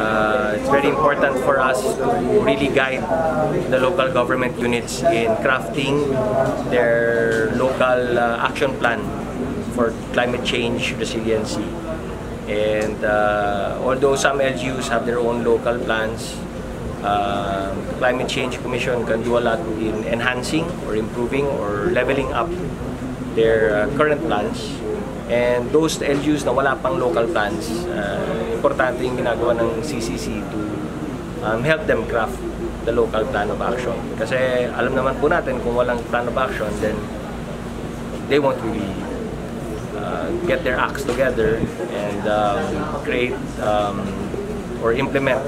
Uh, it's very important for us to really guide the local government units in crafting their local uh, action plan for climate change resiliency. And uh, although some LGUs have their own local plans, uh, Climate Change Commission can do a lot in enhancing or improving or leveling up their uh, current plans. And those LGUs na wala pang local plans, uh, importante yung ginagawa ng CCC to um, help them craft the local plan of action. Kasi alam naman po natin kung walang plan of action, then they won't really uh, get their acts together and um, create um, or implement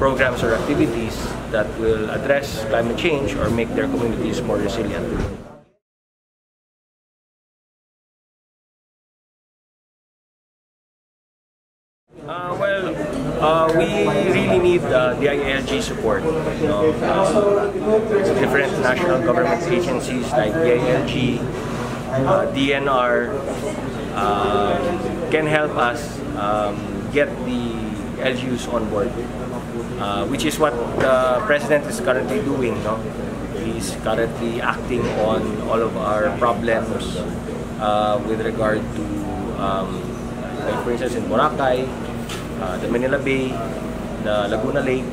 programs or activities that will address climate change or make their communities more resilient. Uh, we really need uh, the ILG support. You know, um, different national government agencies like DILG, uh, DNR uh, can help us um, get the LGUs on board, uh, which is what the president is currently doing. No? He's currently acting on all of our problems uh, with regard to, um, like for instance, in Boracay, uh, the Manila Bay, the Laguna Lake,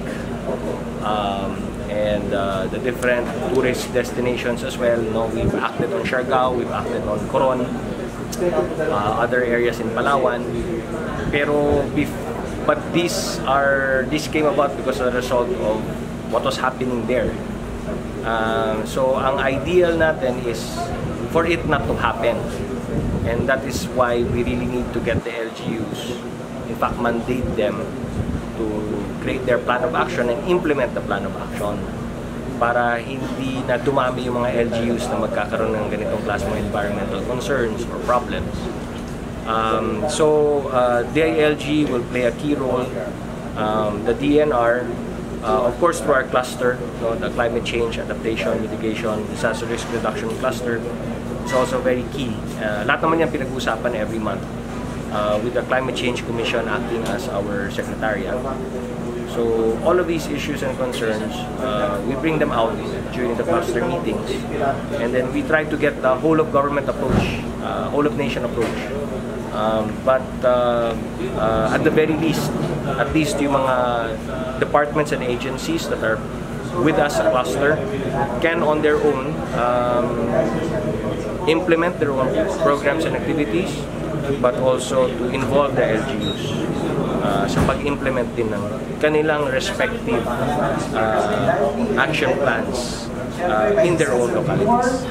um, and uh, the different tourist destinations as well. No, we've acted on Siargao, we've acted on Coron, uh, other areas in Palawan. Pero but these are this came about because of the result of what was happening there. Um, so ang ideal natin is for it not to happen. And that is why we really need to get the LGUs, in fact mandate them to create their plan of action and implement the plan of action para hindi na dumami yung mga LGUs na magkakaroon ng ganitong klase ng environmental concerns or problems. Um, so, uh, DILG will play a key role. Um, the DNR, uh, of course, through our cluster, no, the Climate Change Adaptation Mitigation Disaster Risk Reduction Cluster, is also very key. Uh, lahat naman yan pinag-uusapan every month uh, with the Climate Change Commission acting as our secretariat. So all of these issues and concerns, uh, we bring them out during the cluster meetings, and then we try to get the whole of government approach, uh, whole of nation approach. Um, but uh, uh, at the very least, at least yung mga departments and agencies that are with us at cluster can on their own um, implement their own programs and activities, but also to involve the LGUs uh, sa pag-implement din ng kanilang respective uh, action plans uh, in their own localities.